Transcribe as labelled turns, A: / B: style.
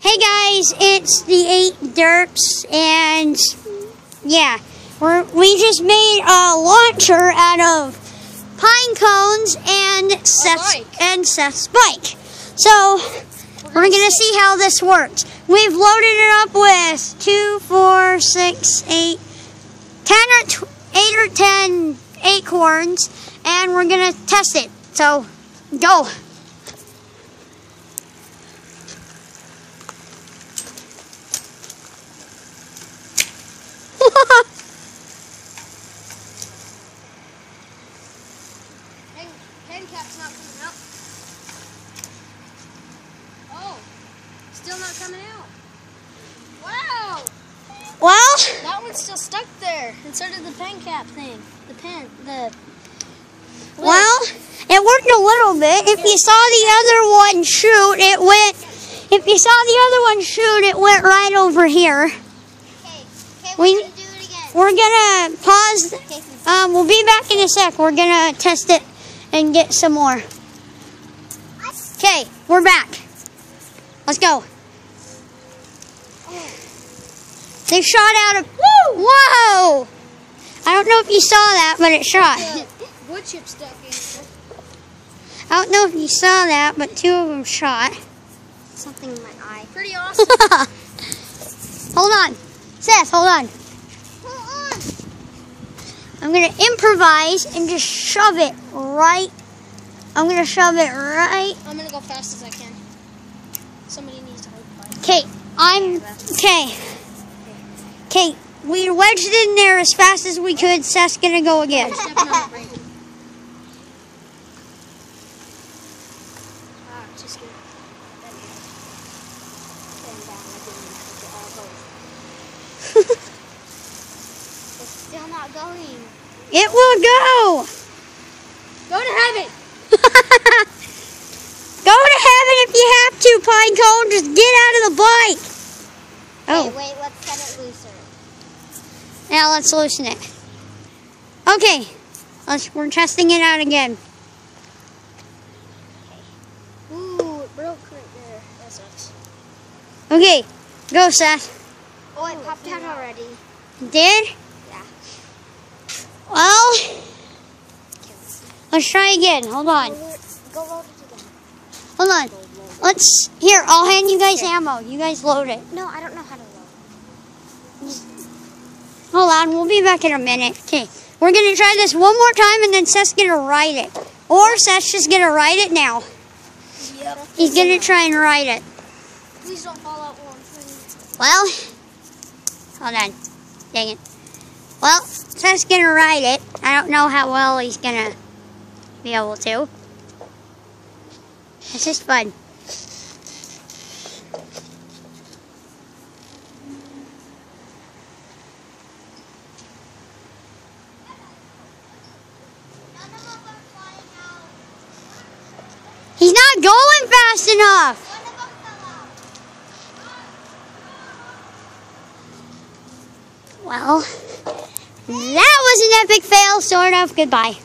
A: Hey guys, it's the eight derps, and yeah, we're, we just made a launcher out of pine cones and Seth's,
B: bike.
A: and Seth's bike. So we're gonna see how this works. We've loaded it up with two, four, six, eight, ten or tw- eight or ten acorns, and we're gonna test it. So go.
B: Pen, pen cap's not coming out. Oh, still not coming out. Wow,
A: well.
B: that one's still stuck there. And so did the pen cap thing. The pen, the.
A: Well, it worked a little bit. If you saw the other one shoot, it went. If you saw the other one shoot, it went right over here.
B: Okay, okay,
A: We-
B: we're gonna do it again.
A: We're gonna pause. Um, we'll be back in a sec. We're gonna test it and get some more. Okay, we're back. Let's go. They shot out of. Whoa! I don't know if you saw that, but it shot.
B: wood chip stuck in.
A: I don't know if you saw that, but two of them shot.
B: Something in my eye. Pretty awesome.
A: hold on. Seth, hold on. I'm going to improvise and just shove it right. I'm going to shove it right.
B: I'm gonna go fast as I can. Somebody needs to hold the.
A: Okay, I'm. Okay. Okay, we wedged in there as fast as we could. Seth's going to go again.
B: Still not going.
A: It will go.
B: Go to heaven.
A: go to heaven if you have to, Pinecone. Just get out of the bike. Oh.
B: Okay, wait, let's get it looser.
A: Now let's loosen it. Okay, let's, we're testing it out again.
B: Ooh, it broke right there. That sucks.
A: Okay, go Seth.
B: Oh, it popped out already.
A: Did? Well, let's try again. Hold on.
B: Go load it again.
A: Hold on. Let's, here, I'll hand you guys ammo. You guys load it.
B: No, I don't know how to load.
A: Hold on, we'll be back in a minute. Okay, we're gonna try this one more time and then Seth's gonna ride it. Or Seth's just gonna ride it now.
B: Yep.
A: He's gonna try and ride it.
B: Please don't fall out one, please.
A: Well, hold on. Dang it. Well, Seth's gonna ride it. I don't know how well he's gonna be able to. It's just fun. He's not going fast enough. Well, that was an epic fail, sort of. Goodbye.